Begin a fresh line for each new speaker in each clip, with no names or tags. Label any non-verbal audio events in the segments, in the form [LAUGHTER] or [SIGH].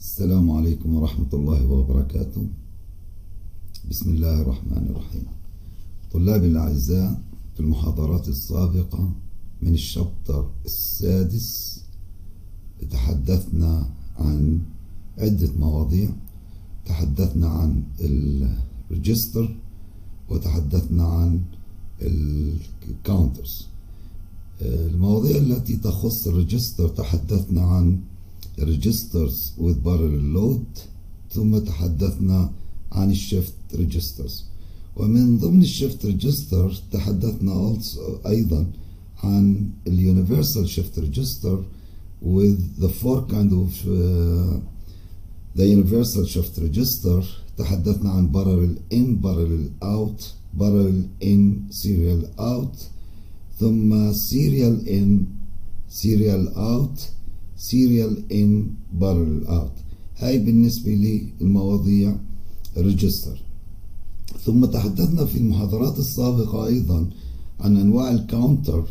السلام عليكم ورحمة الله وبركاته. بسم الله الرحمن الرحيم. طلابي الأعزاء في المحاضرات السابقة من الشابتر السادس تحدثنا عن عدة مواضيع. تحدثنا عن الريجستر وتحدثنا عن الكاونترز. المواضيع التي تخص الريجستر تحدثنا عن ريجسترز وذ بارلل لود ثم تحدثنا عن الشيفت ريجسترز. ومن ضمن الشيفت ريجستر تحدثنا أيضا عن اليونيفرسال شيفت ريجستر وذ ذا فور كايند اوف ذا يونيفرسال شيفت ريجستر تحدثنا عن بارلل ان بارلل اوت بارلل ان سيريال اوت ثم سيريال ان سيريال اوت serial in parallel out هاي بالنسبة للمواضيع الريجستر ثم تحدثنا في المحاضرات السابقة أيضا عن أنواع الكاونتر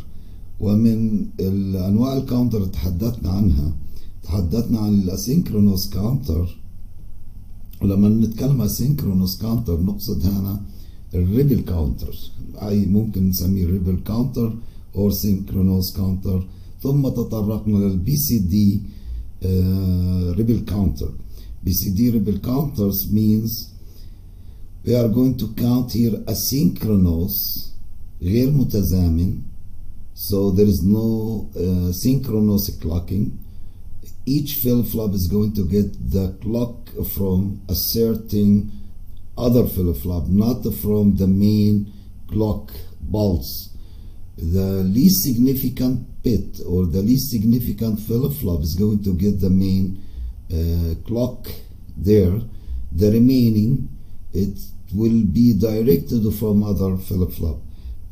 ومن الأنواع الكاونتر تحدثنا عنها تحدثنا عن الأسينكرونوس كاونتر. ولما نتكلم أسينكرونوس كاونتر نقصد هنا الريبل كاونتر. أي ممكن نسميه ريبل كاونتر أو سينكرونوس كاونتر. ثم تطرقنا للبي سي دي ريبل counter. BCD ripple counters means we are going to count here asynchronous غير متزامن. So there is no uh, synchronous clocking. Each flip-flop is going to get the clock from a certain other flip-flop not from the main clock pulse the least significant bit or the least significant flip-flop is going to get the main uh, clock there. The remaining it will be directed from other flip-flop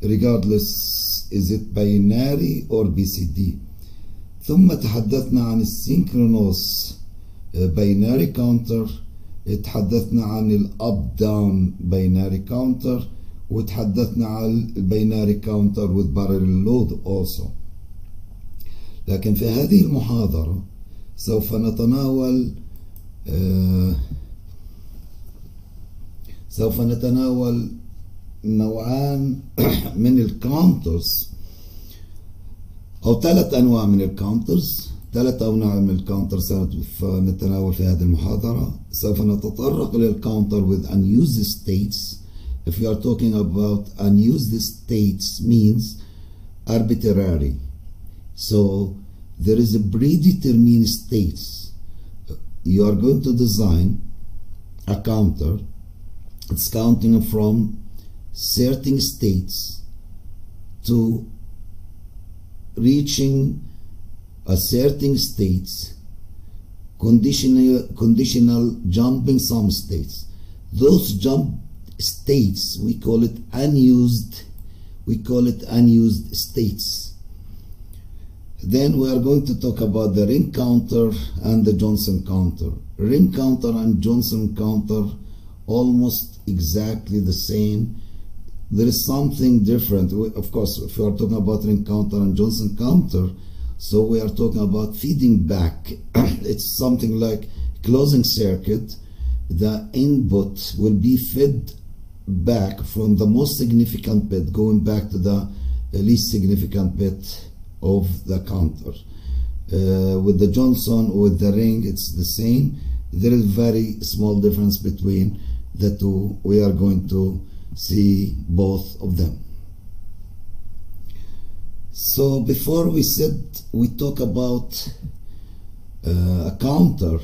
regardless is it binary or BCD ثم تحدثنا عن السينكرونوس باينري كاونتر تحدثنا عن الاب داون binary counter. وتحدثنا عن binary counter with parallel load also. لكن في هذه المحاضرة سوف نتناول آه سوف نتناول نوعان [CLEARS THROAT] من الكاونترز أو ثلاث أنواع من الكاونترز. ثلاث أنواع من الكاونتر سوف نتناول في هذه المحاضرة. سوف نتطرق للكاونتر with unused states. If you are talking about unused states means arbitrary. So there is a predetermined states. Uh, you are going to design a counter. It's counting from certain states to reaching a certain states conditional conditional jumping some states. Those jump states we call it unused we call it unused states then we are going to talk about the ring counter and the johnson counter ring counter and johnson counter almost exactly the same there is something different. Of course, if we are talking about ring counter and Johnson counter, so we are talking about feeding back. [CLEARS THROAT] it's something like closing circuit. The input will be fed back from the most significant bit, going back to the least significant bit of the counter. Uh, with the Johnson with the ring, it's the same. There is very small difference between the two. We are going to see both of them. So before we said we talk about uh, a counter,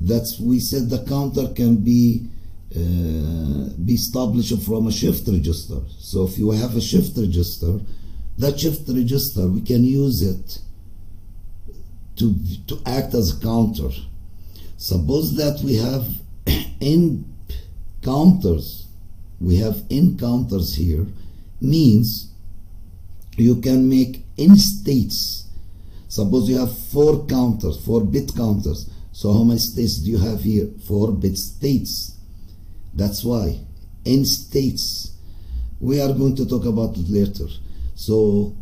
that's we said the counter can be uh, be established from a shift register. So if you have a shift register, that shift register we can use it to to act as a counter. Suppose that we have [COUGHS] in counters we have encounters here means you can make in states. Suppose you have four counters four bit counters. So how many states do you have here? Four bit states. That's why in states. We are going to talk about it later so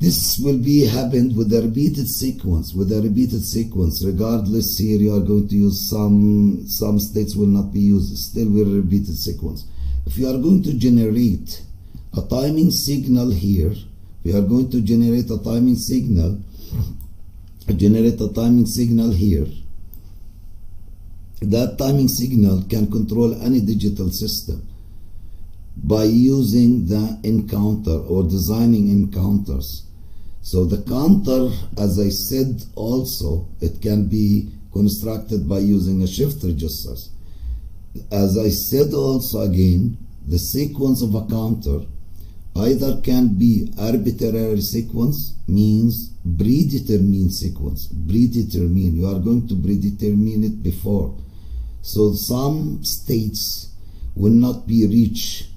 this will be happened with a repeated sequence with a repeated sequence. Regardless here you are going to use some some states will not be used. Still with a repeated sequence. If you are going to generate a timing signal here we are going to generate a timing signal generate a timing signal here that timing signal can control any digital system by using the encounter or designing encounters. So the counter as I said also it can be constructed by using a shift registers. As I said also again the sequence of a counter either can be arbitrary sequence means predetermined sequence. Predetermined you are going to predetermine it before. So some states will not be reached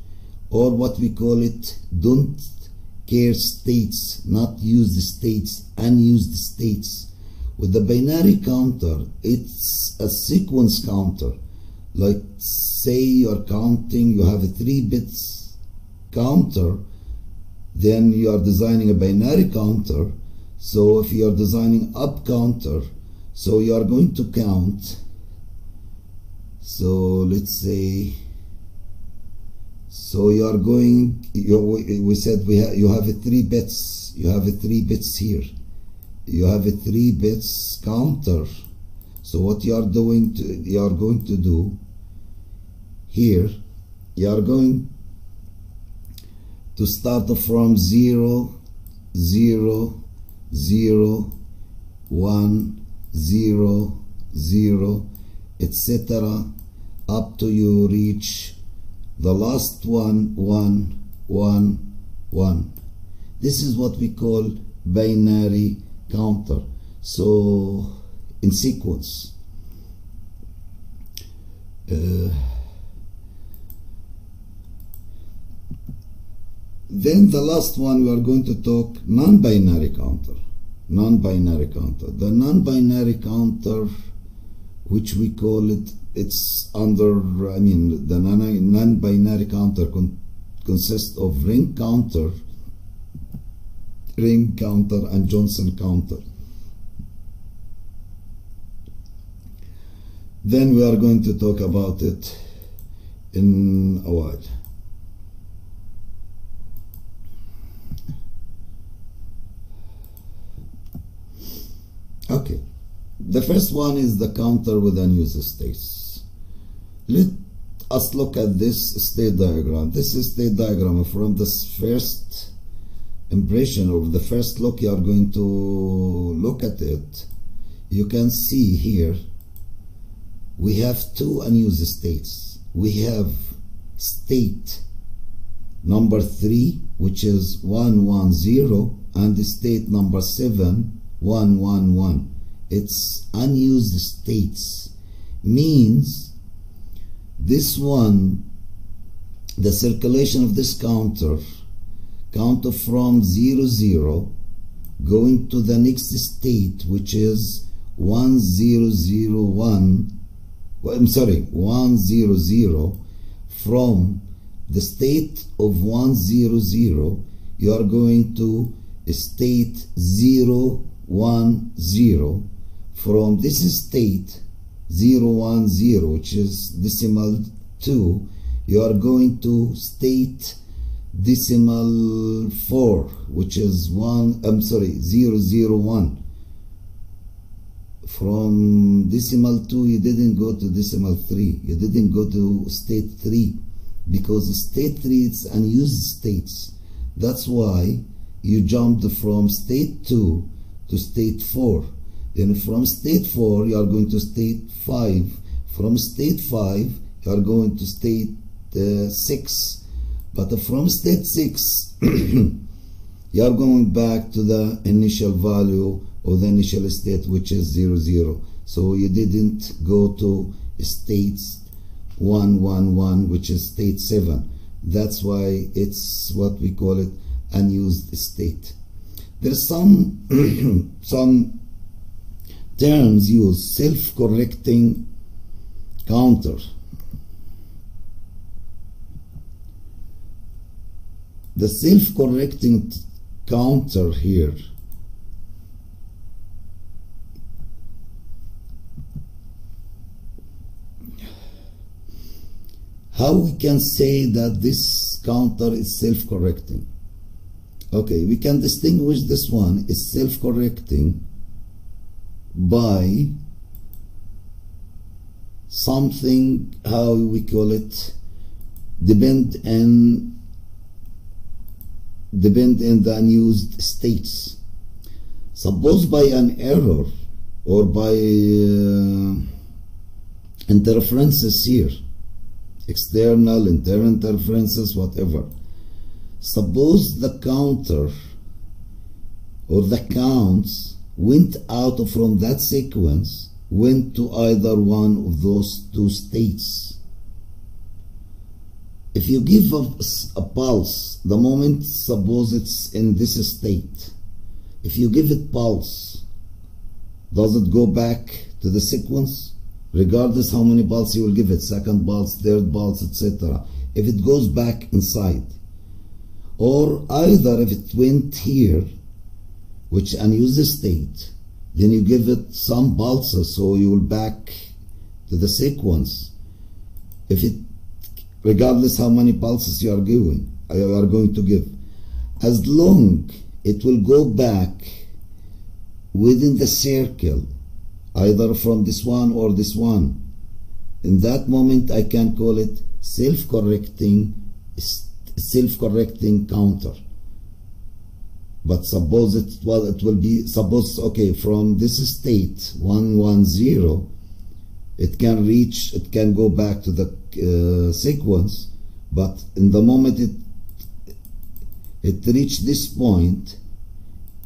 or what we call it don't care states not used states unused states. With the binary counter it's a sequence counter. Like say you're counting you have a three bits counter then you are designing a binary counter. So if you are designing up counter so you are going to count. So let's say so you are going you, we said we ha you have a three bits you have a three bits here. You have a three bits counter. So what you are doing to you are going to do here you are going to start from 0 0 0 1 0 0 etc up to you reach the last one one one one this is what we call binary counter so in sequence uh, Then the last one we are going to talk non-binary counter. Non-binary counter. The non-binary counter, which we call it, it's under, I mean, the non-binary counter con consists of ring counter, ring counter, and Johnson counter. Then we are going to talk about it in a while. Okay, the first one is the counter with unused states. Let us look at this state diagram. This is state diagram from the first impression or the first look you are going to look at it. You can see here we have two unused states. We have state number 3 which is 110 and state number 7 111 it's unused states means this one the circulation of this counter counter from 0 0 going to the next state which is 1001 well, I'm sorry 100 from the state of 100 you are going to state 0 1 0 from this state 0 1 0 which is decimal 2 you are going to state decimal 4 which is 1 I'm sorry 0 0 1 from decimal 2 you didn't go to decimal 3 you didn't go to state 3 because state 3 is unused states that's why you jumped from state 2 to state 4. Then from state 4 you are going to state 5. From state 5 you are going to state uh, 6. But from state 6 [CLEARS THROAT] you are going back to the initial value of the initial state which is 0 0. So you didn't go to states 1 1 1 which is state 7. That's why it's what we call it unused state. There's some [CLEARS THROAT] some terms used self-correcting counter. The self-correcting counter here how we can say that this counter is self-correcting okay we can distinguish this one is self-correcting by something how we call it depend and depend in the unused states. Suppose by an error or by uh, interferences here external internal interferences whatever. Suppose the counter or the counts went out from that sequence went to either one of those two states. If you give a, a, pulse the moment suppose it's in this state. If you give it pulse does it go back to the sequence? Regardless how many pulse you will give it second pulse third pulse etc if it goes back inside. Or either if it went here which unused state. Then you give it some pulses so you will back to the sequence if it regardless how many pulses you are giving you are going to give. As long it will go back within the circle either from this one or this one. In that moment I can call it self-correcting self-correcting counter but suppose it well it will be suppose okay from this state 110 it can reach it can go back to the uh, sequence but in the moment it it reached this point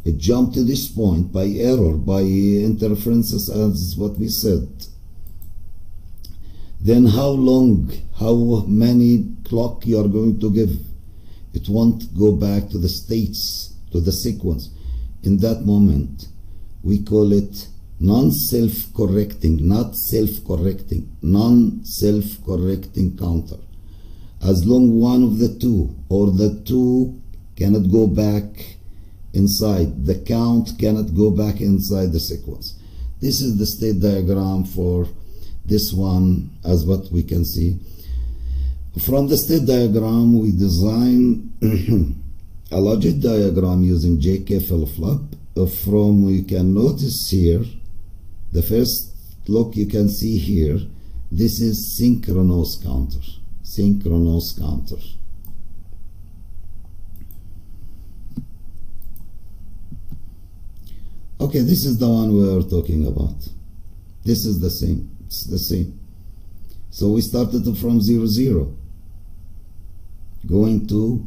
it jumped to this point by error by interferences as what we said. Then how long how many clock you are going to give? It won't go back to the states to the sequence. In that moment we call it non-self-correcting not self-correcting non-self-correcting counter. As long one of the two or the two cannot go back inside the count cannot go back inside the sequence. This is the state diagram for this one as what we can see. From the state diagram we design [CLEARS THROAT] a logic diagram using JK flip-flop from you can notice here the first look you can see here this is synchronous counter synchronous counter. Okay this is the one we are talking about. This is the same it's the same. So we started from 0 0 going to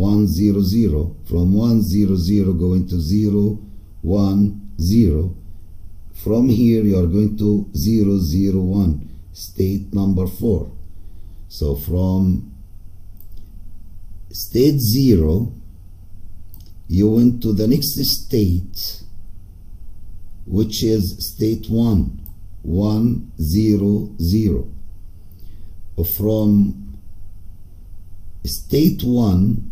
1 0 0 from 1 0 0 going to 0 1 0 from here you are going to 0 0 1 state number 4 so from state 0 you went to the next state which is state 1 1 0 0 from state 1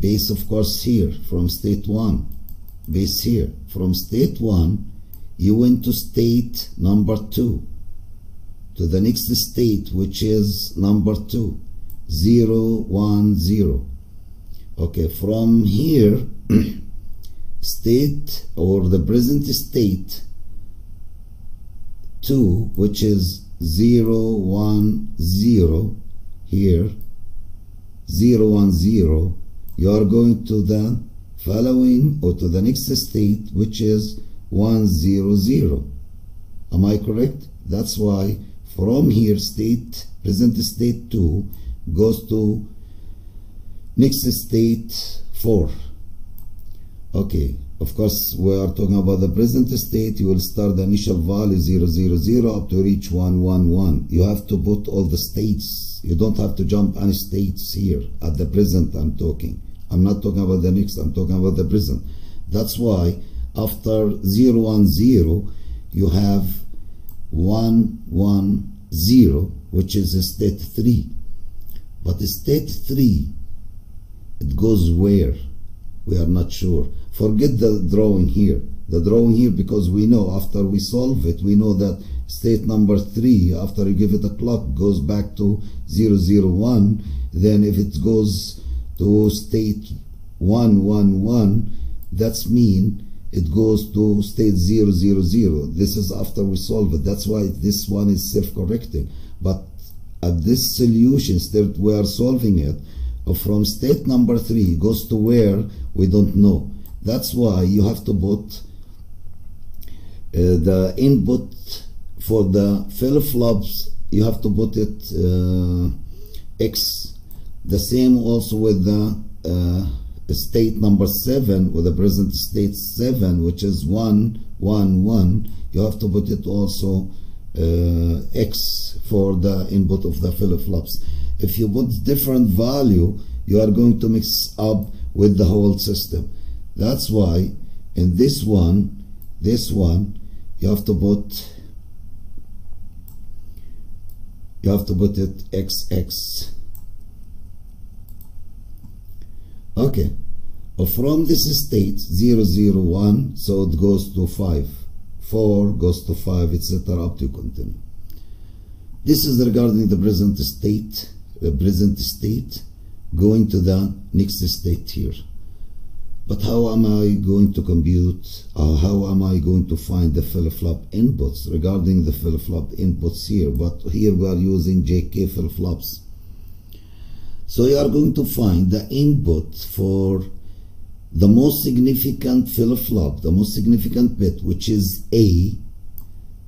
base of course here from state 1 base here from state 1 you went to state number 2 to the next state which is number 2 0 1 0 okay from here [CLEARS THROAT] state or the present state 2 which is 0 1 0 here 0 1 0 you are going to the following or to the next state which is 1 0 0 am I correct? That's why from here state present state 2 goes to next state 4 okay of course we are talking about the present state. You will start the initial value 0 0 0 up to reach 1 1 1 you have to put all the states. You don't have to jump any states here at the present I'm talking I'm not talking about the next I'm talking about the present. That's why after 0 1 0 you have 1 1 0 which is a state 3 but state 3 it goes where? We are not sure. Forget the drawing here. The drawing here because we know after we solve it we know that state number 3 after you give it a clock goes back to 001 then if it goes to state 111 that's mean it goes to state 000 this is after we solve it. That's why this one is self-correcting. But at this solution that we are solving it from state number 3 goes to where we don't know. That's why you have to put uh, the input for the flip-flops you have to put it uh, X the same also with the uh, state number 7 with the present state 7 which is 1 1 1 you have to put it also uh, X for the input of the flip-flops if you put different value you are going to mix up with the whole system. That's why in this one this one you have to put you have to put it XX okay. From this state 0 0 1 so it goes to 5 4 goes to 5 etc up to continue. This is regarding the present state the present state going to the next state here. But how am I going to compute uh, how am I going to find the flip-flop inputs regarding the flip-flop inputs here? But here we are using JK flip-flops so you are going to find the input for the most significant flip-flop the most significant bit which is A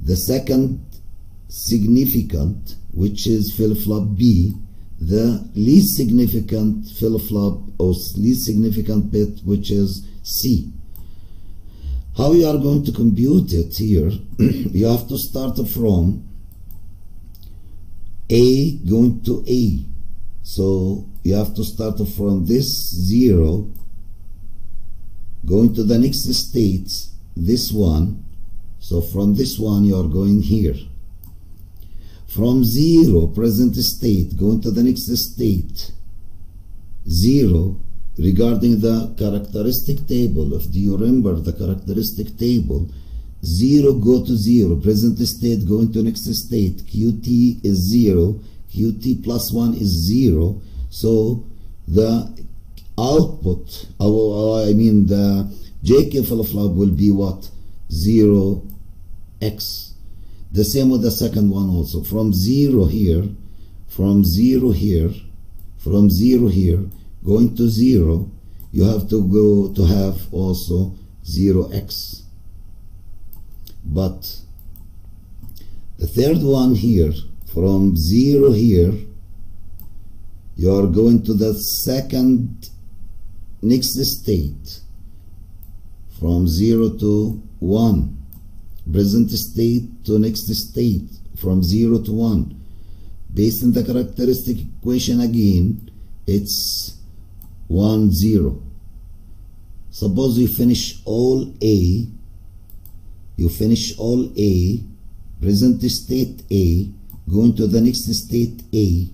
the second significant which is flip-flop B the least significant flip-flop or least significant bit which is C. How you are going to compute it here, [CLEARS THROAT] you have to start from A going to A. So you have to start from this 0 going to the next state, this one. So from this one you are going here from 0 present state going to the next state 0 regarding the characteristic table if do you remember the characteristic table 0 go to 0 present state going to next state qt is 0 qt plus 1 is 0 so the output or I mean the JK flip-flop will be what 0 x the same with the second one also. From 0 here, from 0 here, from 0 here, going to 0, you have to go to have also 0x. But the third one here, from 0 here, you are going to the second next state. From 0 to 1 present state to next state. From 0 to 1 based on the characteristic equation again it's 1 0 suppose you finish all A you finish all A present state A going to the next state A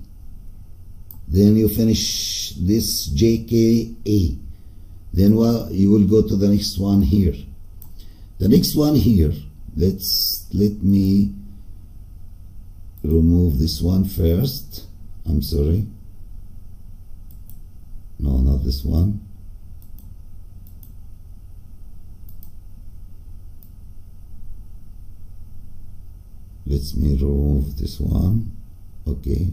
then you finish this JKA then well, you will go to the next one here. The next one here let's let me remove this one first. I'm sorry. No not this one let me remove this one. Okay.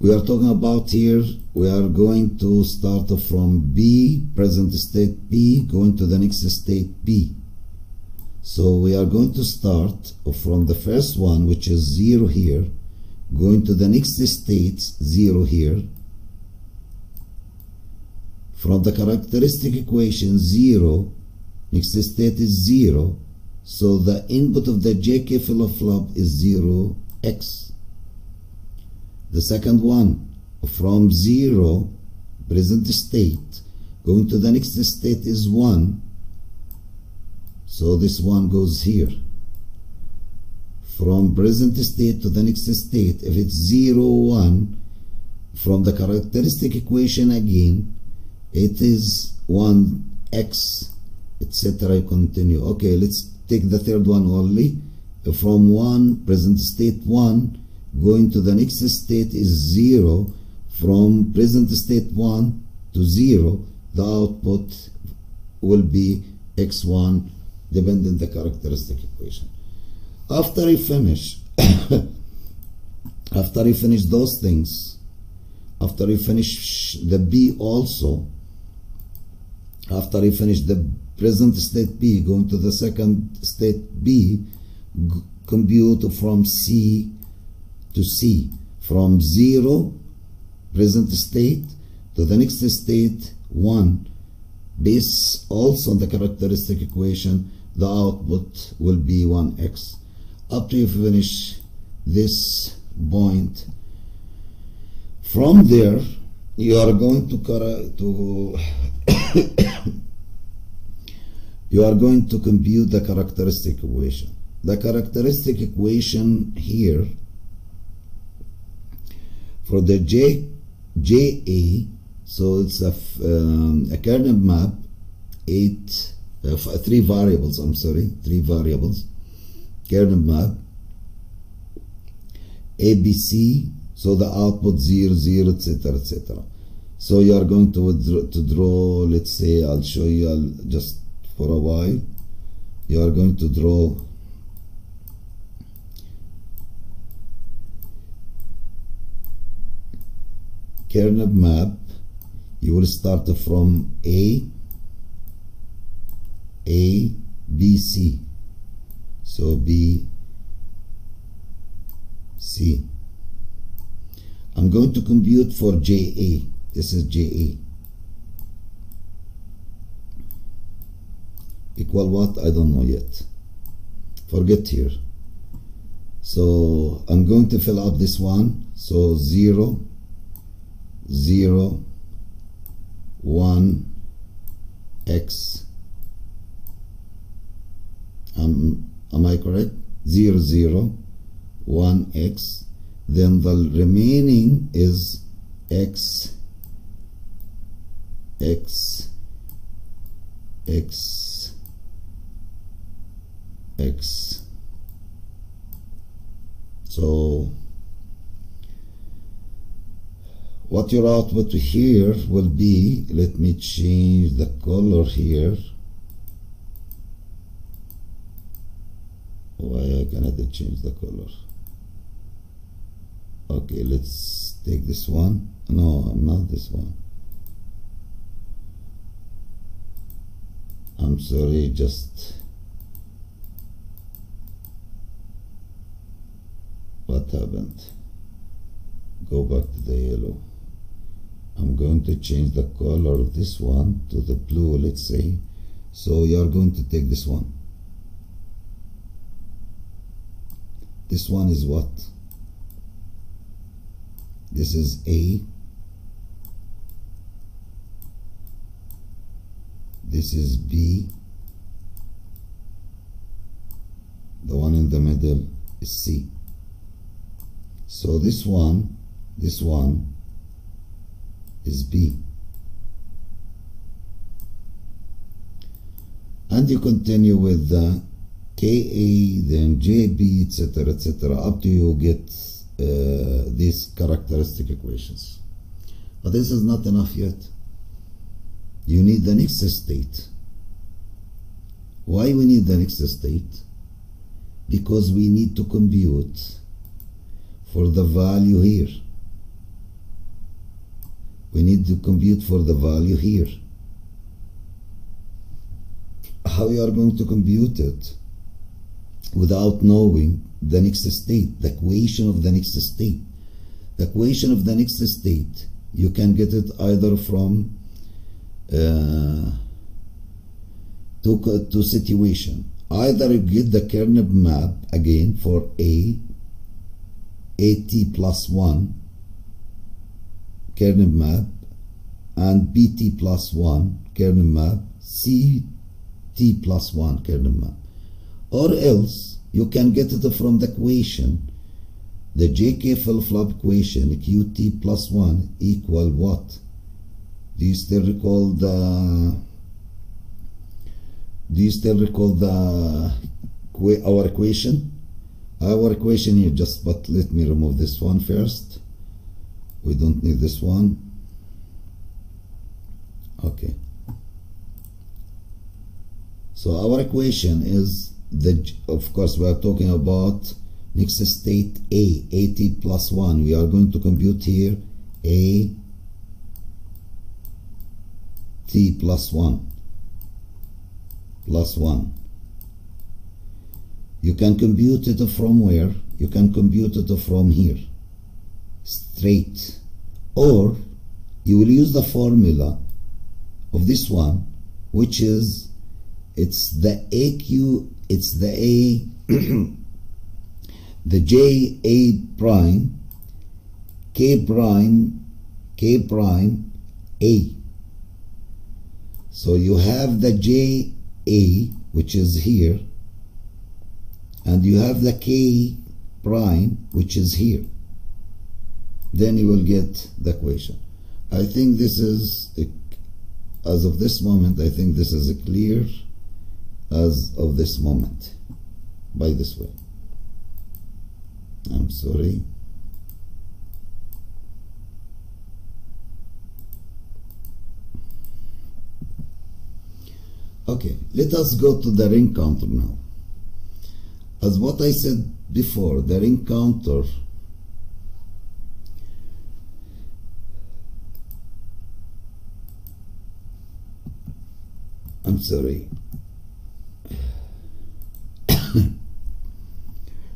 We are talking about here we are going to start from B present state B going to the next state B. So we are going to start from the first one which is 0 here going to the next state 0 here. From the characteristic equation 0 next state is 0 so the input of the JK flip-flop is 0 X the second one, from 0, present state, going to the next state is 1. So this one goes here. From present state to the next state, if it's 0, 1, from the characteristic equation again it is 1x etc I continue. Okay let's take the third one only. From 1 present state 1 going to the next state is 0 from present state 1 to 0 the output will be x1 depending the characteristic equation. After you finish [COUGHS] after you finish those things after you finish the b also after you finish the present state b going to the second state b compute from c to c. From 0 present state to the next state 1 based also on the characteristic equation the output will be 1x up to you finish this point. From there you are going to to [COUGHS] [COUGHS] you are going to compute the characteristic equation. The characteristic equation here for the J JA so it's a, um, a Karnaugh map eight uh, three variables I'm sorry three variables Karnaugh map ABC so the output 0 0 etc etc so you are going to to draw let's say I'll show you I'll just for a while. You are going to draw. Karnaugh map. You will start from A A B C. So B C. I'm going to compute for JA this is JA equal what? I don't know yet. Forget here. So I'm going to fill up this one. So 0 0 1 x. Um, am I correct? 0 0 1 x. Then the remaining is x x x x. So what your output here will be let me change the color here. Why I cannot change the color? Okay let's take this one. No I'm not this one. I'm sorry just what happened? Go back to the yellow. I'm going to change the color of this one to the blue let's say. So you are going to take this one. This one is what? This is A. This is B. The one in the middle is C so this one this one is B. And you continue with the KA then JB etc etc up to you get uh, these characteristic equations. But this is not enough yet. You need the next state. Why we need the next state? Because we need to compute for the value here. We need to compute for the value here. How you are going to compute it without knowing the next state the equation of the next state? The equation of the next state you can get it either from uh, to, to situation. Either you get the Karnaugh map again for a at plus 1 Karnaugh map and bt plus 1 Karnaugh map ct plus 1 Karnaugh map or else you can get it from the equation the JK flip-flop equation QT plus 1 equal what? Do you still recall the do you still recall the our equation? Our equation here just but let me remove this one first. We don't need this one. Okay. So our equation is the of course we are talking about mixed state A, AT plus 1. We are going to compute here A T plus 1 plus 1. You can compute it from where? You can compute it from here. Straight. Or you will use the formula of this one which is it's the AQ it's the A [CLEARS THROAT] the J A prime K prime K prime A so you have the J A which is here and you have the K prime which is here. Then you will get the equation. I think this is a, as of this moment I think this is clear as of this moment by this way. I'm sorry. Okay let us go to the ring counter now as what I said before the ring counter I'm sorry. [COUGHS]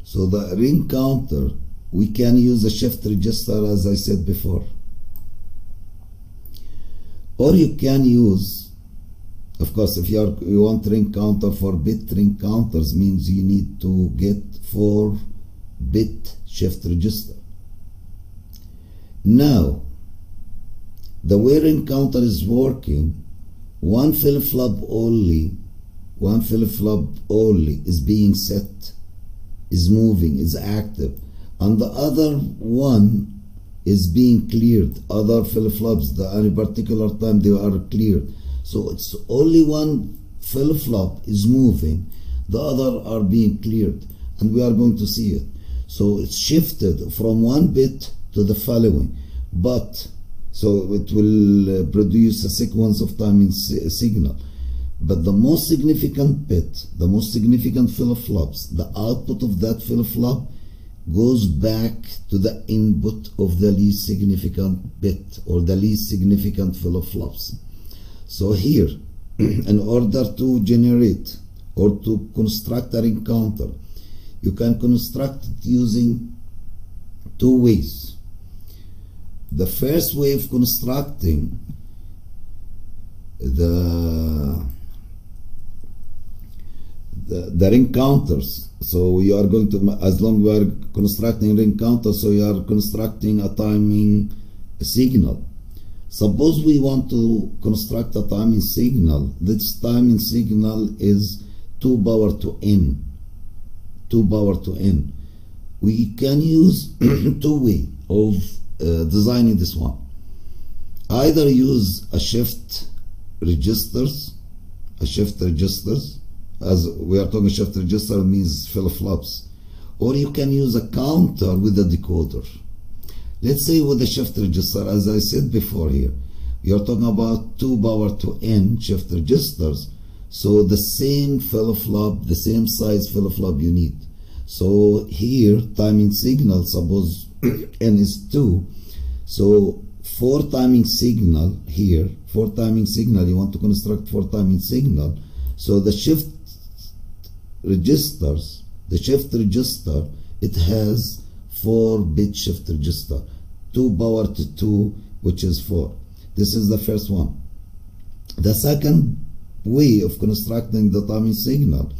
So the ring counter we can use a shift register as I said before. Or you can use of course if you, are, you want ring counter for bit ring counters means you need to get 4 bit shift register. Now the way ring counter is working one flip-flop only one flip-flop only is being set is moving is active. And the other one is being cleared. Other flip-flops at any particular time they are cleared so it's only one flip-flop is moving. The other are being cleared and we are going to see it. So it's shifted from one bit to the following. But so it will uh, produce a sequence of timing signal. But the most significant bit, the most significant flip-flops, the output of that flip-flop goes back to the input of the least significant bit or the least significant flip-flops. So here, [CLEARS THROAT] in order to generate or to construct a ring counter, you can construct it using two ways. The first way of constructing the the, the ring counters. So you are going to, as long we are constructing ring counters, so you are constructing a timing signal. Suppose we want to construct a timing signal. This timing signal is 2 power to n. 2 power to n. We can use [CLEARS THROAT] two way of uh, designing this one. Either use a shift registers, a shift registers, as we are talking shift register means flip-flops or you can use a counter with a decoder let's say with the shift register as I said before here. You're talking about 2 power to n shift registers. So the same flip-flop the same size flip-flop you need. So here timing signal suppose [COUGHS] n is 2 so four timing signal here four timing signal you want to construct four timing signal. So the shift registers, the shift register, it has 4 bit shift register, 2 power to 2, which is 4. This is the first one. The second way of constructing the timing signal,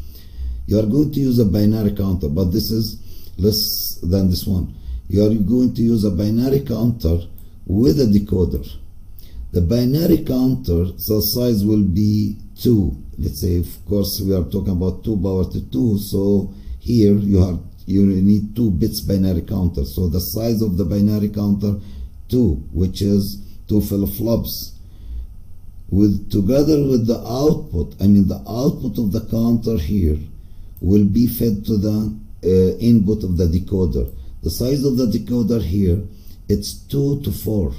you are going to use a binary counter, but this is less than this one. You are going to use a binary counter with a decoder. The binary counter, the size will be 2 let's say of course we are talking about 2 power to 2 so here you are you need two bits binary counter. So the size of the binary counter, two, which is two flip-flops. With together with the output, I mean the output of the counter here will be fed to the uh, input of the decoder. The size of the decoder here, it's two to four.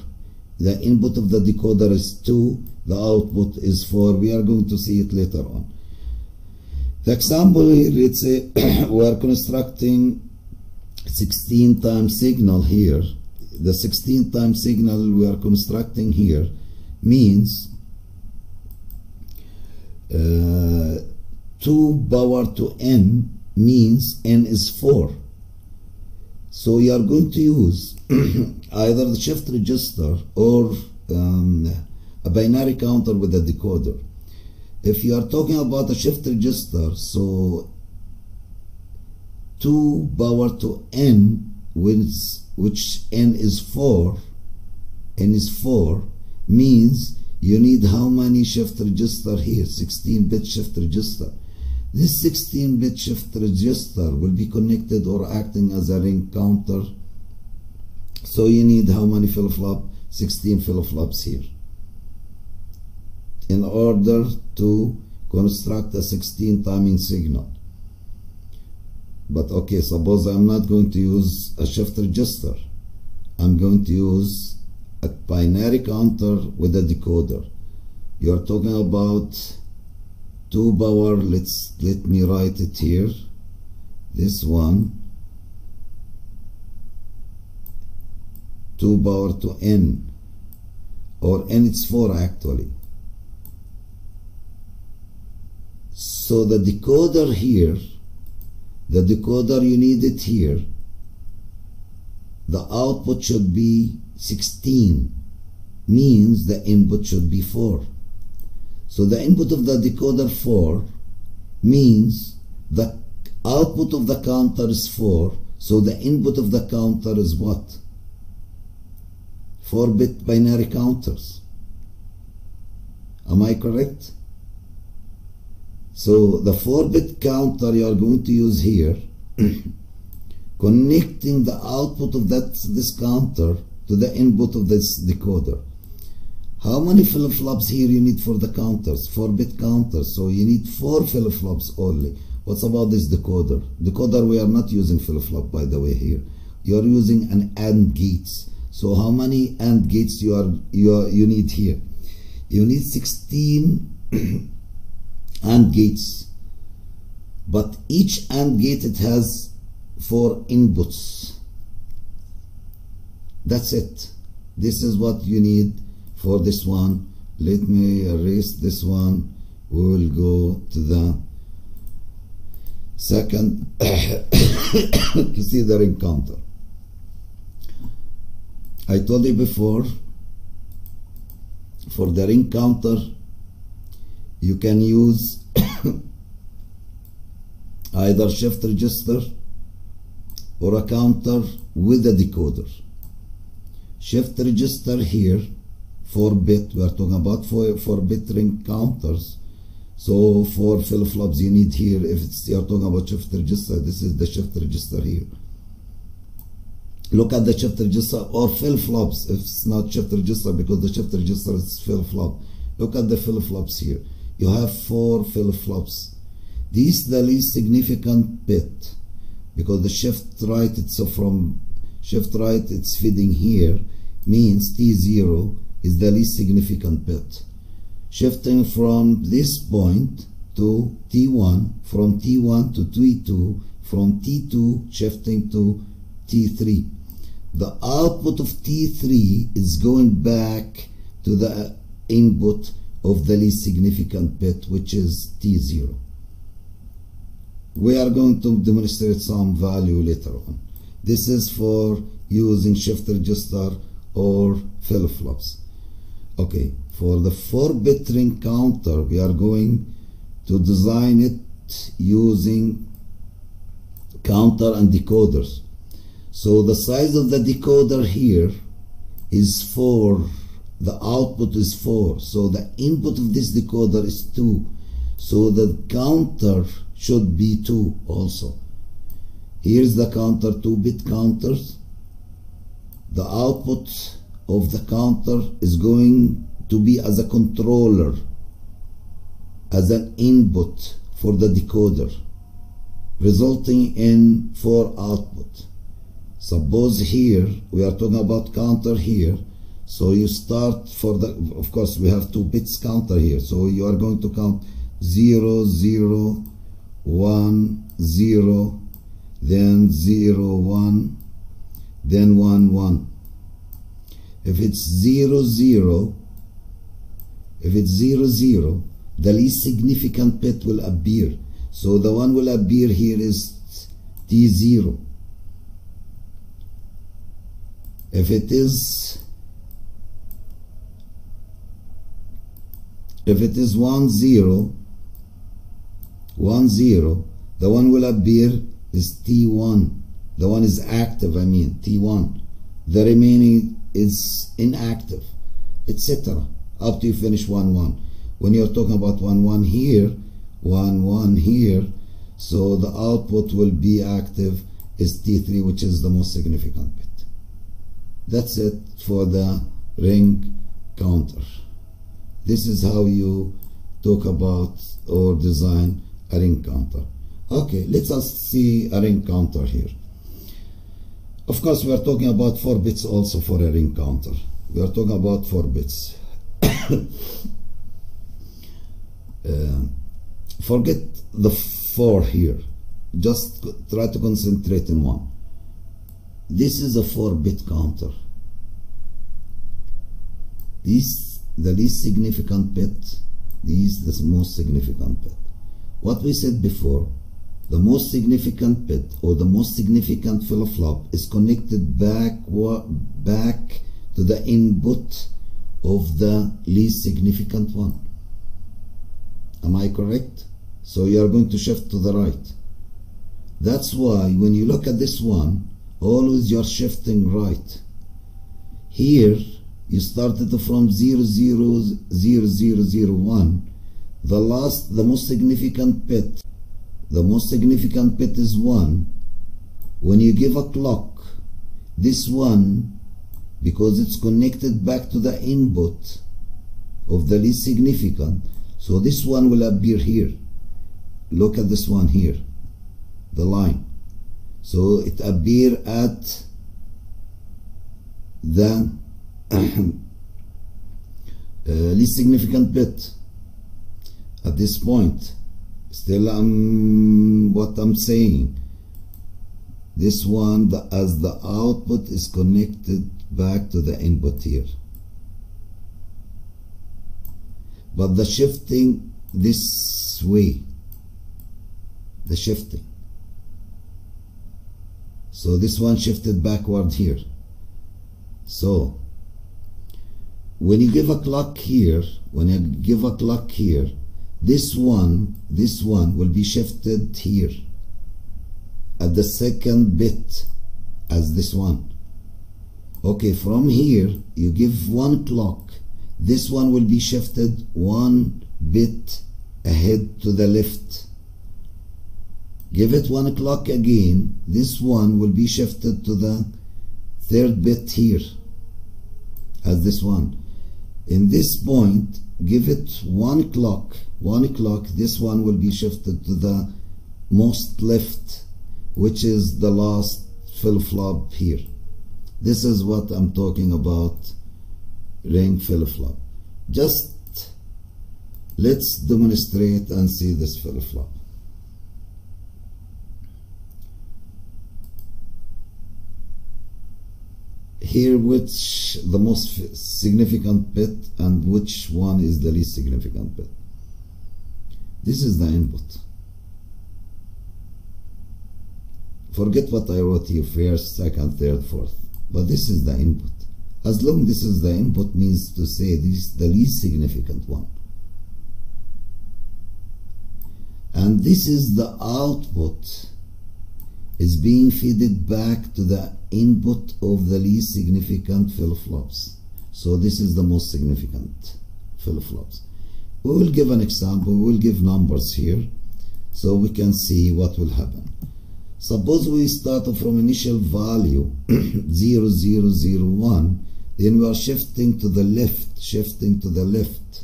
The input of the decoder is two, the output is four. We are going to see it later on. The example here, let's say [CLEARS THROAT] we are constructing 16 times signal here. The 16 times signal we are constructing here means uh, 2 power to n means n is 4. So you are going to use [CLEARS THROAT] either the shift register or um, a binary counter with a decoder if you are talking about a shift register, so 2 power to n, which, which n is 4, n is 4, means you need how many shift register here? 16-bit shift register. This 16-bit shift register will be connected or acting as a ring counter. So you need how many flip-flop? 16 flip-flops here in order to construct a 16 timing signal. But okay, suppose I'm not going to use a shift register. I'm going to use a binary counter with a decoder. You're talking about 2 power, let's let me write it here. This one 2 power to n or n it's 4 actually So the decoder here, the decoder you need it here, the output should be 16, means the input should be 4. So the input of the decoder 4 means the output of the counter is 4, so the input of the counter is what? 4-bit binary counters. Am I correct? So the 4-bit counter you are going to use here, [CLEARS THROAT] connecting the output of that this counter to the input of this decoder. How many flip-flops here you need for the counters? 4-bit counters, so you need 4 flip-flops only. What's about this decoder? Decoder we are not using flip-flop by the way here. You are using an AND gates. So how many AND gates you are you are you need here? You need 16 [CLEARS THROAT] AND gates. But each AND gate it has four inputs. That's it. This is what you need for this one. Let me erase this one. We will go to the second. [COUGHS] To see the ring counter I told you before for the ring counter you can use [COUGHS] either shift register or a counter with a decoder. Shift register here, 4 bit, we are talking about 4, four bit ring counters. So 4 flip flops you need here, if it's, you're talking about shift register, this is the shift register here. Look at the shift register or flip flops if it's not shift register because the shift register is flip flop. Look at the flip flops here you have four flip-flops. This is the least significant bit because the shift right, it's from shift right, it's feeding here, means T0 is the least significant bit. Shifting from this point to T1, from T1 to T2, from T2 shifting to T3. The output of T3 is going back to the input of the least significant bit which is T0. We are going to demonstrate some value later on. This is for using shift register or flip-flops. Okay, for the 4-bit ring counter, we are going to design it using counter and decoders. So the size of the decoder here is 4 the output is 4 so the input of this decoder is 2 so the counter should be 2 also. Here's the counter 2 bit counters. The output of the counter is going to be as a controller as an input for the decoder resulting in 4 output. Suppose here we are talking about counter here so you start for the of course we have two bits counter here. So you are going to count 0 0 1 0 then 0 1 then 1 1 if it's 0 0 if it's 0 0 the least significant bit will appear. So the one will appear here is T0 if it is if it is 1 0 1 0 the one will appear is T1 the one is active I mean T1 the remaining is inactive etc up to you finish 1 1 when you're talking about 1 1 here 1 1 here so the output will be active is T3 which is the most significant bit. That's it for the ring counter this is how you talk about or design a ring counter. Okay let us see a ring counter here. Of course we are talking about 4 bits also for a ring counter. We are talking about 4 bits. [COUGHS] Uh, forget the 4 here. Just try to concentrate in one. This is a 4 bit counter. This the least significant bit is the most significant bit what we said before the most significant bit or the most significant flip-flop is connected back back to the input of the least significant one. Am I correct? So you are going to shift to the right. That's why when you look at this one always you're shifting right. Here you started from 0, 0, 0, 0, 0, 1 the last the most significant bit the most significant bit is 1 when you give a clock this one because it's connected back to the input of the least significant. So this one will appear here. Look at this one here the line. So it appear at the [COUGHS] least significant bit at this point. Still I'm what I'm saying this one the, as the output is connected back to the input here. But the shifting this way the shifting. So this one shifted backward here. So when you give a clock here when you give a clock here this one this one will be shifted here at the second bit as this one. Okay from here you give one clock. This one will be shifted one bit ahead to the left. Give it one clock again. This one will be shifted to the third bit here as this one in this point give it one clock. One clock this one will be shifted to the most left which is the last flip-flop here. This is what I'm talking about ring flip-flop. Just let's demonstrate and see this flip-flop here which the most significant bit and which one is the least significant bit this is the input. Forget what I wrote here first second third fourth. But this is the input. As long this is the input means to say this is the least significant one. And this is the output is being fed back to the input of the least significant flip-flops. So this is the most significant flip-flops. We will give an example, we will give numbers here so we can see what will happen. Suppose we start from initial value [CLEARS THROAT] 0, 0, 0, 1, then we are shifting to the left, shifting to the left.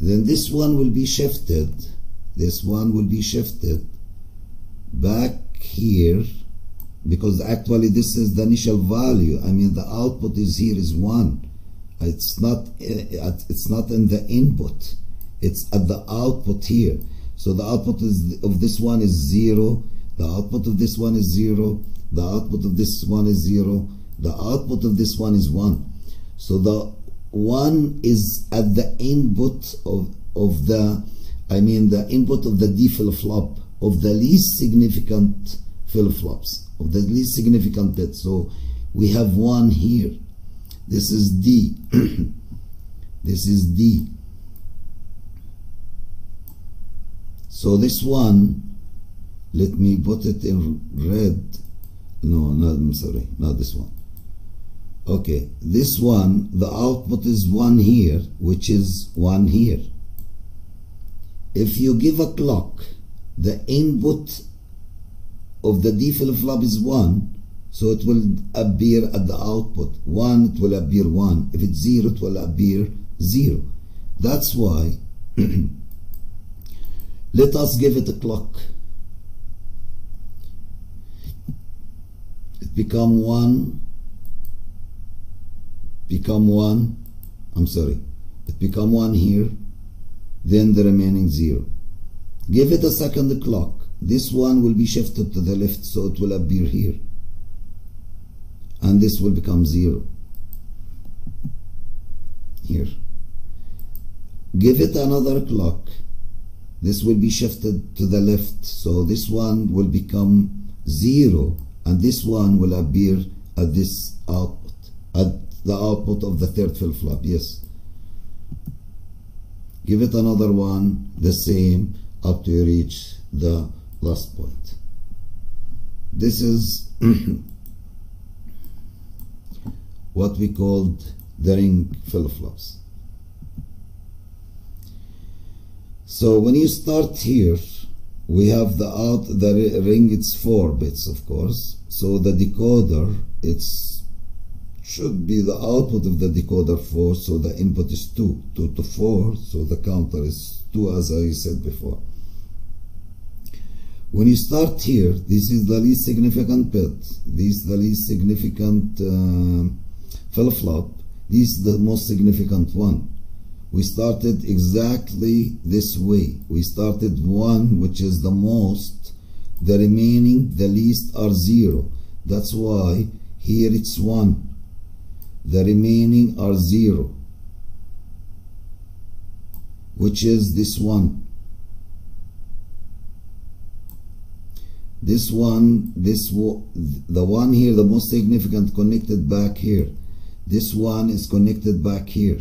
Then this one will be shifted, this one will be shifted back here because actually this is the initial value. I mean the output is here is 1. It's not, eh, eh, it's not in the input. It's at the output here. So the output is of this one is 0. The output of this one is 0. The output of this one is 0. The output of this one is 1. So the 1 is at the input of, of the, I mean the input of the D flip-flop, of the least significant flip-flops, of the least significant bit. So we have 1 here. This is D. [CLEARS THROAT] this is D. So this one, let me put it in red. No, not, I'm sorry, not this one. Okay, this one, the output is 1 here, which is 1 here. If you give a clock, the input of the D flip-flop is 1, so it will appear at the output. 1, it will appear 1. If it's 0, it will appear 0. That's why [CLEARS THROAT] Let us give it a clock. It become one, become one, I'm sorry, it become one here, then the remaining zero. Give it a second clock. This one will be shifted to the left so it will appear here. And this will become zero. Here. Give it another clock this will be shifted to the left so this one will become zero and this one will appear at this output at the output of the third flip-flop yes give it another one the same up to reach the last point this is [CLEARS THROAT] what we called the ring flip-flops So when you start here, we have the out the ring. It's four bits, of course. So the decoder, it's should be the output of the decoder four. So the input is two, two to four. So the counter is two, as I said before. When you start here, this is the least significant bit. This is the least significant uh, flip-flop. This is the most significant one we started exactly this way. We started 1, which is the most, the remaining, the least are 0. That's why here it's 1. The remaining are 0, which is this one. This one, this the one here, the most significant connected back here. This one is connected back here.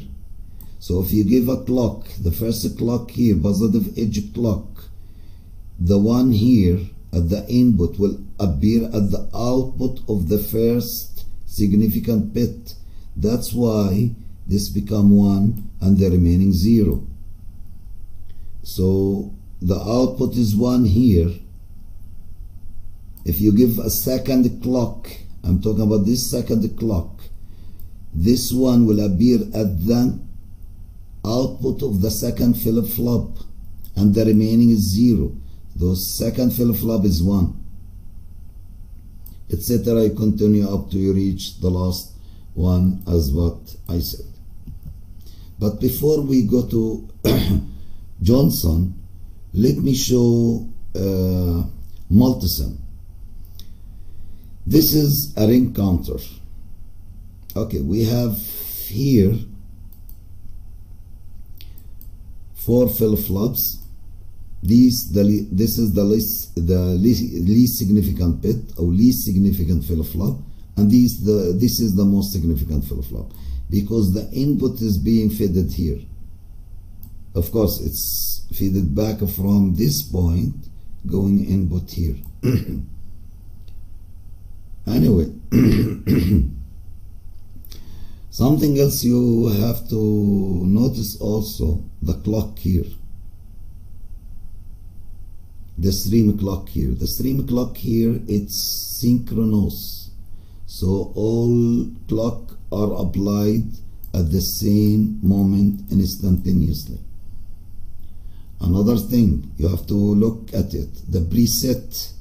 So if you give a clock, the first clock here, positive edge clock, the one here at the input will appear at the output of the first significant bit. That's why this become 1 and the remaining 0. So the output is 1 here. If you give a second clock, I'm talking about this second clock, this one will appear at the output of the second flip-flop and the remaining is zero. The second flip-flop is one. Etc. I continue up to you reach the last one as what I said. But before we go to [CLEARS THROAT] Johnson, let me show uh, Multisim. This is a ring counter. Okay, we have here four flip-flops. These the this is the least the least, least significant bit or least significant flip-flop, and these the this is the most significant flip-flop because the input is being fed here. Of course, it's fed back from this point going input here. [CLEARS THROAT] anyway. [CLEARS THROAT] Something else you have to notice also the clock here. the stream clock here the stream clock here it's synchronous so all clock are applied at the same moment instantaneously another thing you have to look at it. The preset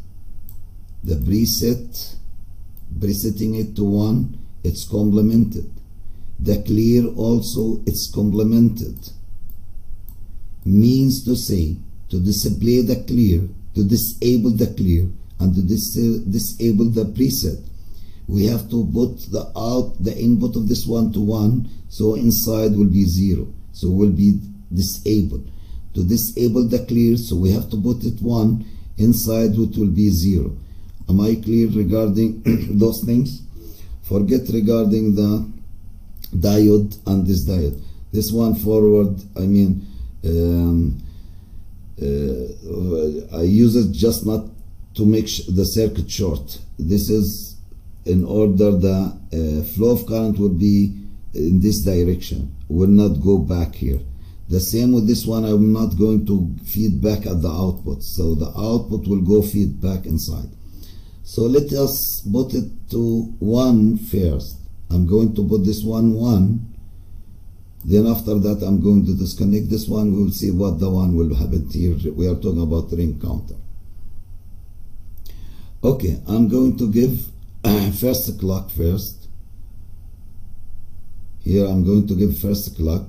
the preset presetting it to 1 it's complemented. The clear also it's complemented. Means to say to display the clear to disable the clear and to dis disable the preset. We have to put the out the input of this one to one so inside will be zero. So will be disabled to disable the clear so we have to put it one inside which will be zero. Am i clear regarding [COUGHS] those things? Forget regarding the diode and this diode. This one forward i mean um, uh, i use it just not to make the circuit short. This is in order the uh, flow of current will be in this direction. Will not go back here the same with this one I'm not going to feed back at the output. So the output will go feed back inside. So let us put it to 1 first. I'm going to put this one 1 then after that I'm going to disconnect this one. We will see what the one will happen here. We are talking about ring counter. Okay I'm going to give [COUGHS] first clock first. Here I'm going to give first clock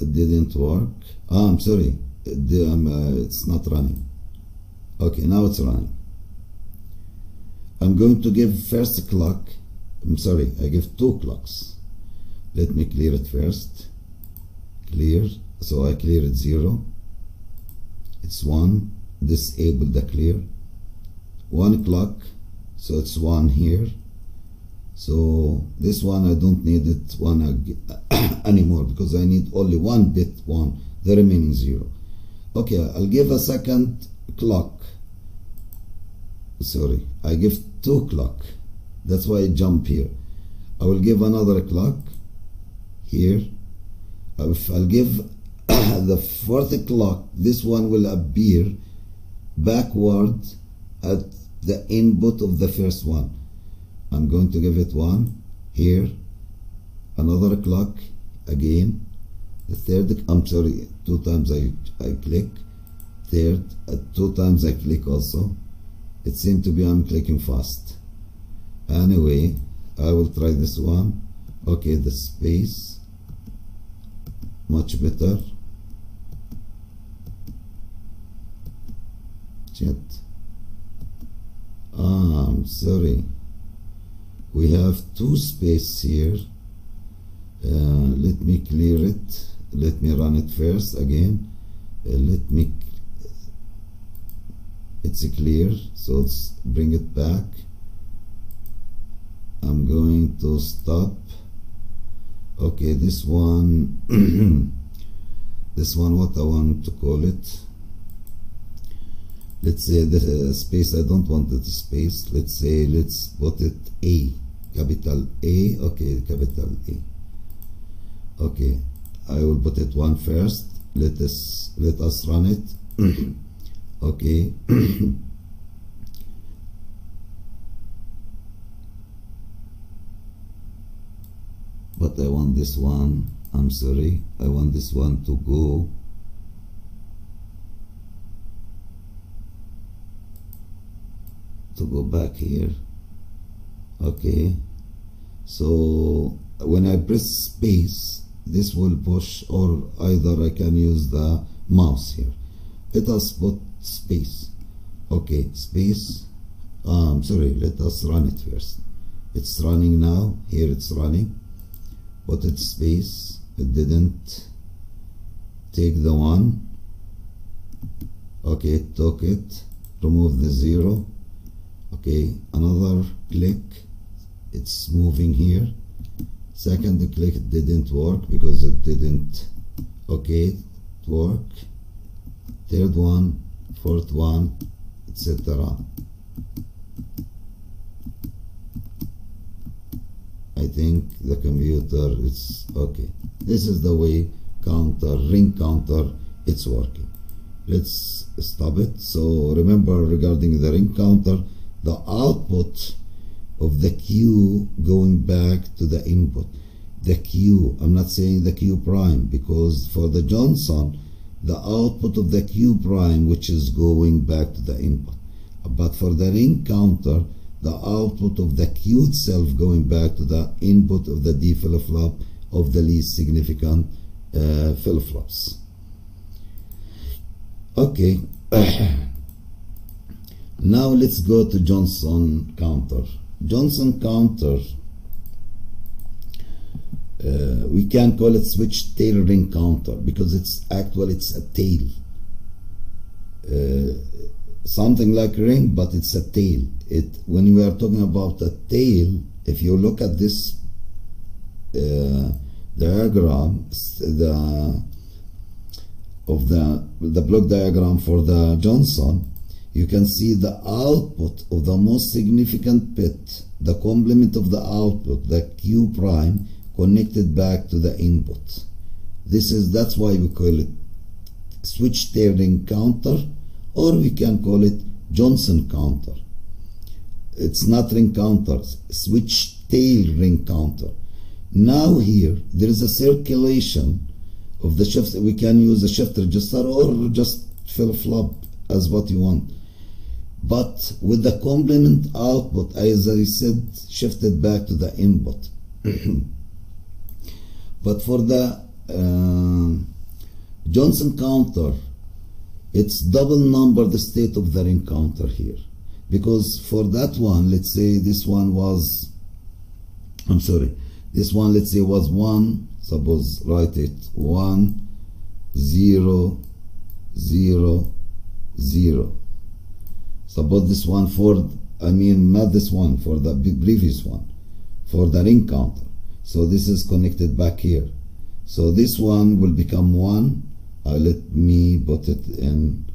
it didn't work. Oh, I'm sorry. It, um, uh, it's not running. Okay now it's running. I'm going to give first clock. I'm sorry I give two clocks. Let me clear it first. Clear. So I clear it zero. It's one. Disable the clear. One clock. So it's one here so this one I don't need it one [COUGHS] anymore because I need only one bit one the remaining zero. Okay I'll give a second clock. Sorry I give two clock. That's why I jump here. I will give another clock here. If I'll give [COUGHS] the fourth clock. This one will appear backward at the input of the first one I'm going to give it one here another clock again the third I'm sorry two times I, I click third uh, two times I click also. It seemed to be I'm clicking fast. Anyway I will try this one. Okay the space much better. Chat. Ah I'm sorry we have two space here. Uh, let me clear it. Let me run it first again. Uh, let me it's clear so let's bring it back. I'm going to stop. Okay this one [CLEARS THROAT] this one what I want to call it let's say the space I don't want the space. Let's say let's put it A capital A okay capital A. Okay I will put it one first. Let us let us run it. [CLEARS THROAT] Okay. [CLEARS THROAT] But I want this one I'm sorry I want this one to go to go back here. Okay. So when I press space this will push or either I can use the mouse here. Let us put space. Okay space um, sorry let us run it first. It's running now. Here it's running. Put it space. It didn't take the one. Okay took it. Remove the zero okay another click it's moving here. Second click didn't work because it didn't okay work. Third one fourth one etc I think the computer is okay. This is the way counter ring counter it's working. Let's stop it. So remember regarding the ring counter the output of the Q going back to the input. The Q I'm not saying the Q prime because for the Johnson the output of the Q prime which is going back to the input. But for the ring counter the output of the Q itself going back to the input of the D flip-flop of the least significant uh, flip-flops. Okay [CLEARS THROAT] now let's go to Johnson counter. Johnson counter uh, we can call it switch tail ring counter because it's actually it's a tail. Uh, something like ring but it's a tail. It when we are talking about a tail if you look at this uh, diagram the of the the block diagram for the Johnson you can see the output of the most significant bit the complement of the output the Q prime connected back to the input. This is that's why we call it switch tail ring counter or we can call it Johnson counter. It's not ring counter switch tail ring counter. Now here there is a circulation of the shift we can use a shift register or just flip flop as what you want but with the complement output as I said shifted back to the input. [CLEARS THROAT] But for the uh, Johnson counter it's double number the state of the ring counter here. Because for that one let's say this one was I'm sorry this one let's say was 1 suppose write it 1 0 0 0 suppose this one for I mean not this one for the previous one for the ring counter. So this is connected back here. So this one will become 1 uh, let me put it in.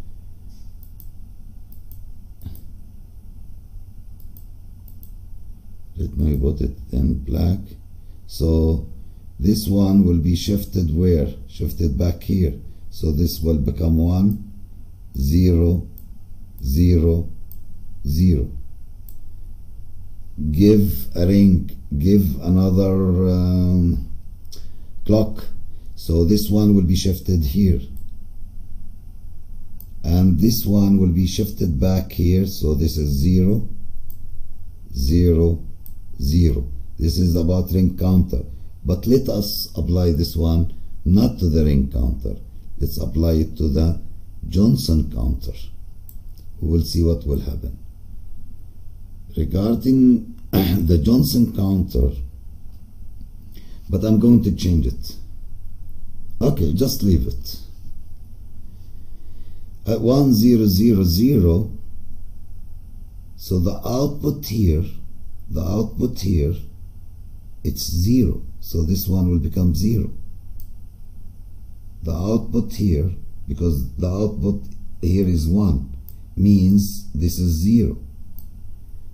Let me put it in black. So this one will be shifted where? Shifted back here. So this will become 1 0 0 0 give a ring give another um, clock. So this one will be shifted here. And this one will be shifted back here. So this is 0 0 0 this is about ring counter. But let us apply this one not to the ring counter. Let's apply it to the Johnson counter we will see what will happen. Regarding [CLEARS THROAT] the Johnson counter but I'm going to change it. Okay just leave it. At 1000 so the output here the output here it's zero. So this one will become zero. The output here because the output here is one means this is zero.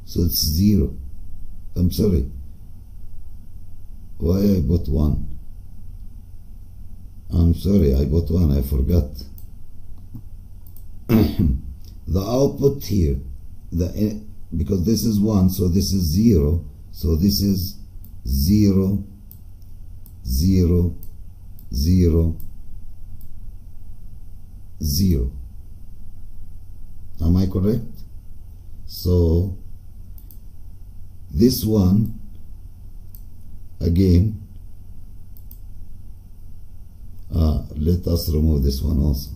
So it's zero. I'm sorry. Why I put one? I'm sorry I put one I forgot. [COUGHS] The output here the eh, because this is 1 so this is 0 so this is 0 0 0 0 am I correct? So this one again uh, let us remove this one also.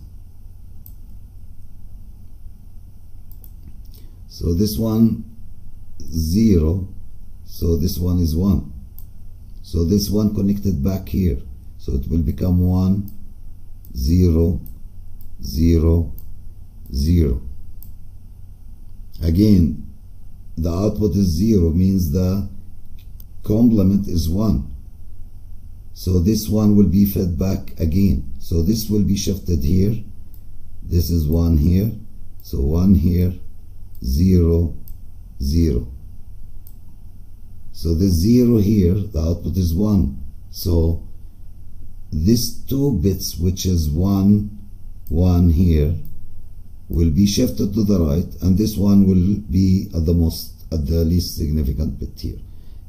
So this one 0 so this one is 1 so this one connected back here. So it will become 1 0 0 0 again the output is 0 means the complement is 1 so this one will be fed back again. So this will be shifted here. This is 1 here. So 1 here 0 0 so the 0 here the output is 1 so this two bits which is 1 1 here will be shifted to the right and this one will be at the most at the least significant bit here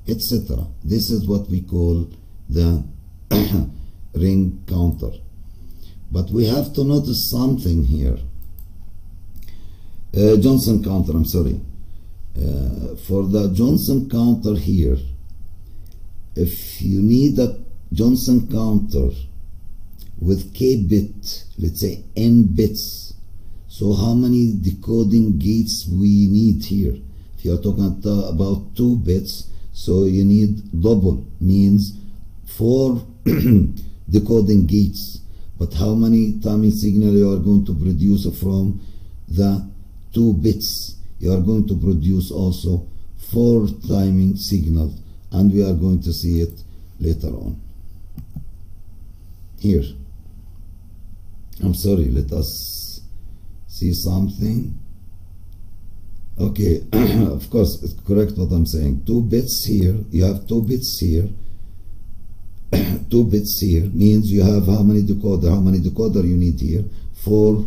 etc this is what we call the [COUGHS] ring counter. But we have to notice something here. Uh, Johnson counter I'm sorry. Uh, for the Johnson counter here if you need a Johnson counter with k bit let's say n bits so how many decoding gates we need here? If you're talking uh, about two bits so you need double means four [CLEARS THROAT] decoding gates. But how many timing signal you are going to produce from the two bits? You are going to produce also four timing signals and we are going to see it later on. Here. I'm sorry let us see something? Okay [CLEARS THROAT] of course it's correct what I'm saying. Two bits here you have two bits here. [CLEARS THROAT] Two bits here means you have how many decoder? How many decoder you need here? Four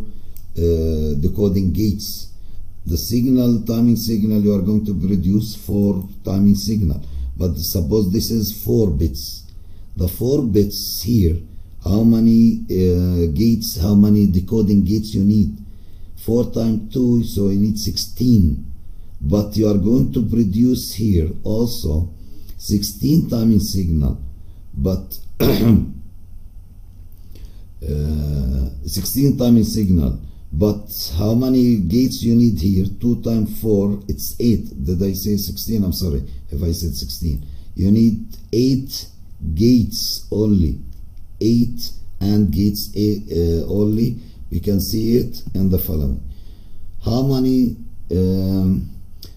uh, decoding gates. The signal timing signal you are going to produce four timing signal. But suppose this is four bits. The four bits here how many uh, gates how many decoding gates you need 4 times 2 so you need 16 but you are going to produce here also 16 timing signal. But [CLEARS THROAT] uh, 16 timing signal. But how many gates you need here? 2 times 4 it's 8 did I say 16 I'm sorry if I said 16 you need 8 gates only. 8 and gates uh, only we can see it in the following. How many um,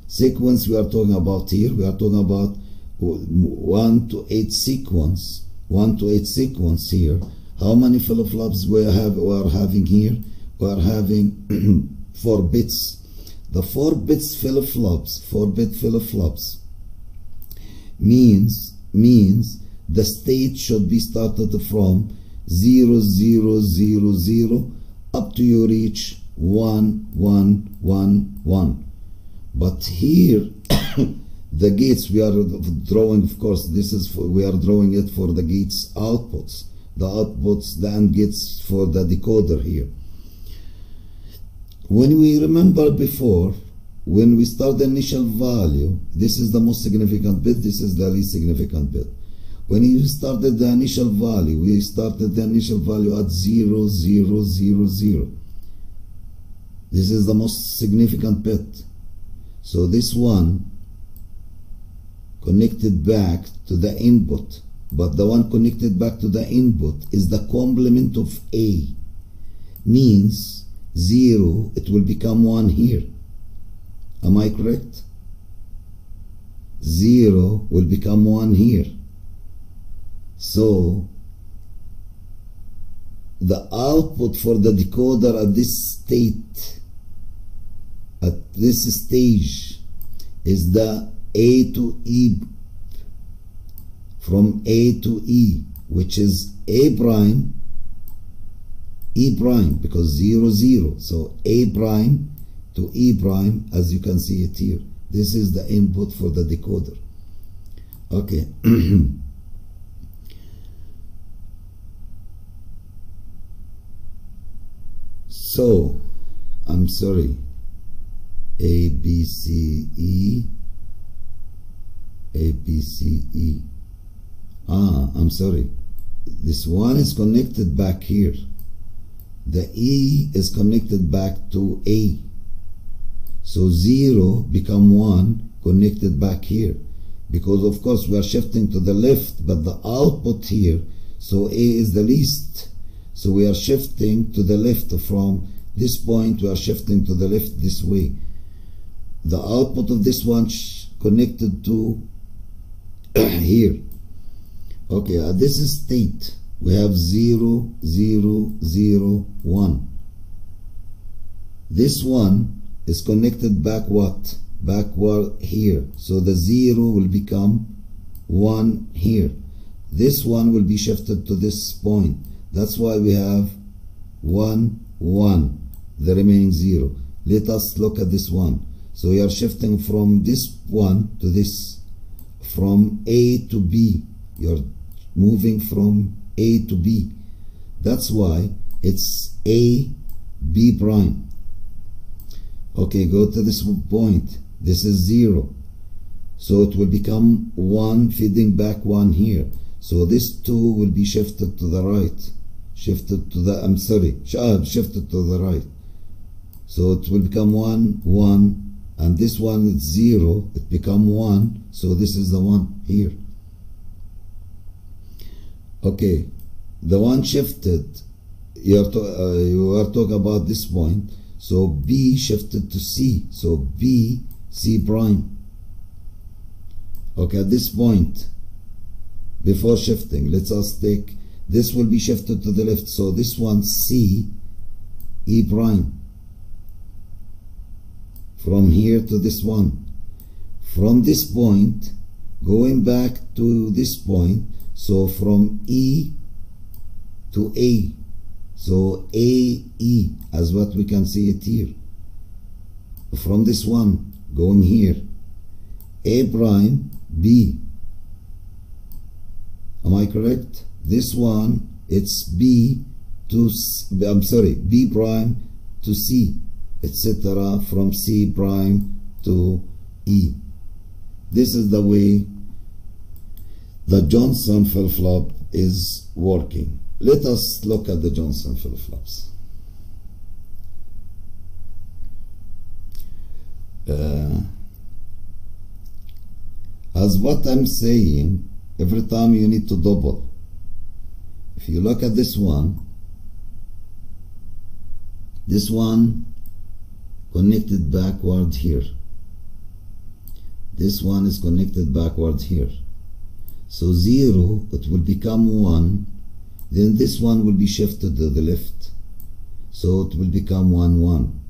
sequence we are talking about here? We are talking about 1 to 8 sequence 1 to 8 sequence here. How many flip-flops we have we are having here? We are having [CLEARS THROAT] 4 bits. The 4 bits flip-flops 4 bit flip-flops means means the state should be started from 0 0 0 0 up to you reach 1 1 1 1 but here [COUGHS] the gates we are drawing of course this is for, we are drawing it for the gates outputs. The outputs the gates for the decoder here. When we remember before when we start the initial value this is the most significant bit this is the least significant bit when you started the initial value we started the initial value at 0 0 0 0 this is the most significant bit so this one connected back to the input but the one connected back to the input is the complement of A. Means 0 it will become 1 here. Am I correct? 0 will become 1 here so the output for the decoder at this state at this stage is the A to E from A to E which is A prime E prime because 0 0 so A prime to E prime as you can see it here. This is the input for the decoder. Okay [CLEARS THROAT] so I'm sorry. A B C E. A B C E. Ah I'm sorry. This one is connected back here. The E is connected back to A. So 0 become 1 connected back here. Because of course we are shifting to the left but the output here so A is the least so we are shifting to the left from this point we are shifting to the left this way. The output of this one connected to [CLEARS THROAT] here. Okay at this state. We have 0 0 0 1 this one is connected back what? Backward here. So the 0 will become 1 here. This one will be shifted to this point that's why we have 1 1 the remaining 0. Let us look at this one. So you are shifting from this one to this, from A to B. You're moving from A to B. That's why it's A, B prime. Okay, go to this point. This is 0. So it will become 1 feeding back 1 here. So this 2 will be shifted to the right. Shifted to the, I'm sorry, uh, shifted to the right. So it will become 1, 1, and this one is 0, it become 1, so this is the one here. Okay, the one shifted, you are, uh, you are talking about this point, so B shifted to C, so B, C prime. Okay, at this point, before shifting, let us take, this will be shifted to the left, so this one C, E prime. From here to this one. From this point going back to this point so from E to A. So A E as what we can see it here. From this one going here. A prime B. Am I correct this one it's B to I'm sorry B prime to C etc. from C prime to E. This is the way the Johnson flip-flop is working. Let us look at the Johnson flip-flops. Uh, as what I'm saying, every time you need to double. If you look at this one, this one connected backward here. This one is connected backward here. So 0 it will become 1 then this one will be shifted to the left. So it will become 1 1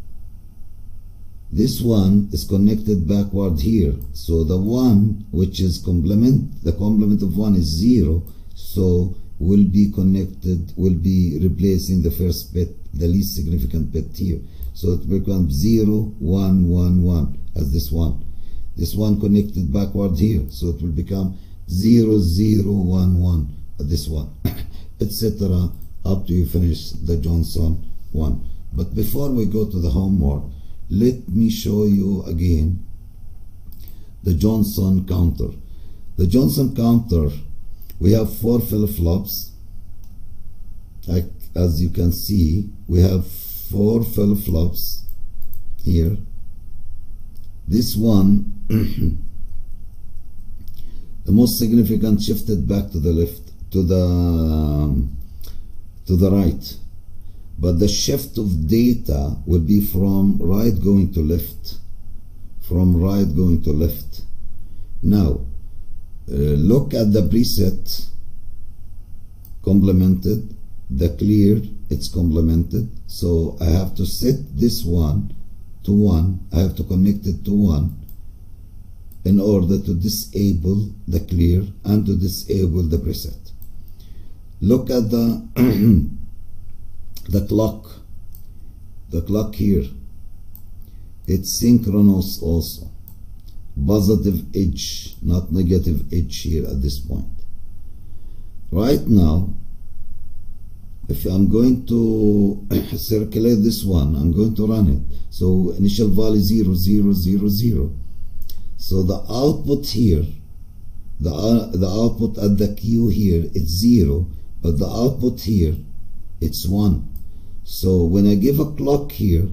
this one is connected backward here. So the one which is complement the complement of 1 is 0 so will be connected will be replacing the first bit the least significant bit here so it becomes 0, 1, 1, 1 as this one. This one connected backward here. So it will become 0, 0, 1, 1 at this one, [COUGHS] etc. up to you finish the Johnson one. But before we go to the homework, let me show you again the Johnson counter. The Johnson counter, we have four flip-flops. Like, as you can see, we have four flip-flops here. This one [CLEARS THROAT] the most significant shifted back to the left to the um, to the right. But the shift of data will be from right going to left from right going to left. Now Uh, look at the preset complemented the clear it's complemented. So I have to set this one to 1 I have to connect it to 1 in order to disable the clear and to disable the preset. Look at the [CLEARS THROAT] the clock the clock here. It's synchronous also positive edge not negative edge here at this point right now if I'm going to [COUGHS] circulate this one, I'm going to run it. So initial value 0, 0, 0, 0. So the output here, the, uh, the output at the Q here, it's 0, but the output here, it's 1. So when I give a clock here,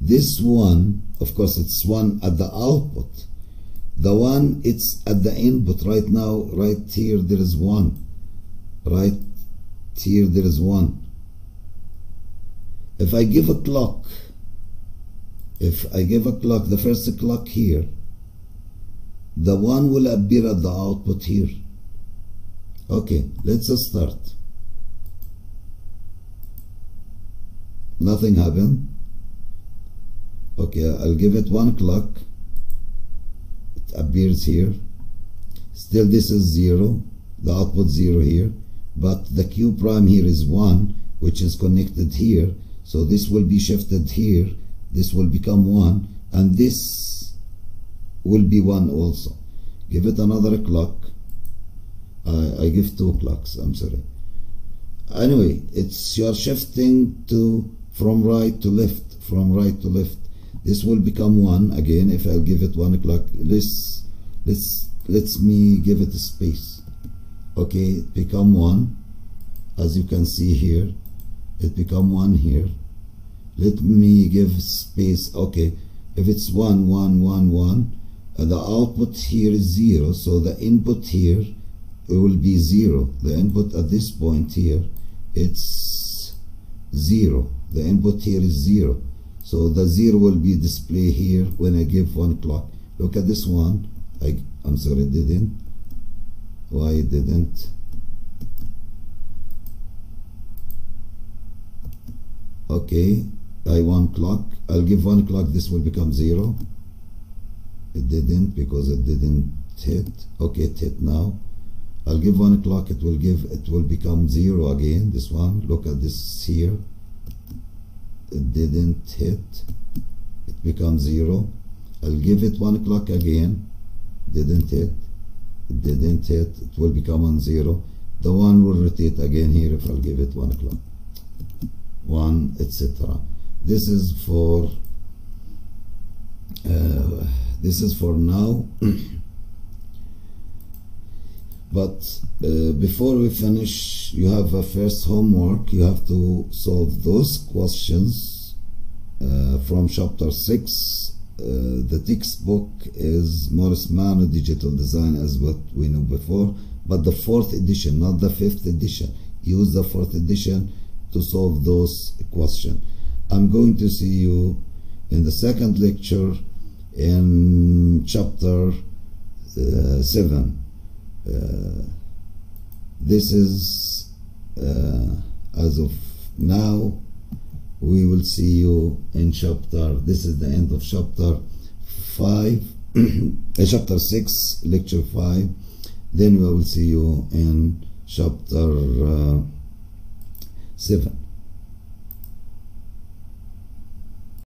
this one, of course it's 1 at the output. The one, it's at the input. Right now, right here, there is 1. Right here there is one if I give a clock if I give a clock the first clock here the one will appear at the output here okay let's start nothing happened okay I'll give it one clock appears here. Still this is zero the output zero here but the Q prime here is 1 which is connected here. So this will be shifted here this will become 1 and this will be 1 also. Give it another clock. I, I give two clocks I'm sorry. Anyway it's you're shifting to from right to left from right to left this will become 1 again if I'll give it 1 o'clock let's let's let's me give it a space. Okay become 1 as you can see here it become 1 here. Let me give space. Okay if it's 1 1 1 1 uh, the output here is 0 so the input here it will be 0 the input at this point here it's 0 the input here is 0 so the 0 will be displayed here when I give one clock. Look at this one. I, I'm sorry it didn't. Why it didn't? Okay I one clock. I'll give one clock this will become zero. It didn't because it didn't hit. Okay it hit now. I'll give one clock it will give it will become zero again this one. Look at this here it didn't hit. It becomes zero. I'll give it one clock again. Didn't hit. It didn't hit. It will become on zero. The one will rotate again here if I'll give it one o'clock. One etc this is for uh, this is for now [CLEARS THROAT] but uh, before we finish you have a first homework. You have to solve those questions uh, from chapter 6 uh, the textbook is Morris Mano Digital Design as what we know before. But the fourth edition not the fifth edition. Use the fourth edition to solve those questions. I'm going to see you in the second lecture in chapter uh, 7 uh, this is uh, as of now we will see you in chapter this is the end of chapter 5 [CLEARS THROAT] chapter 6 lecture 5 then we will see you in chapter uh, 7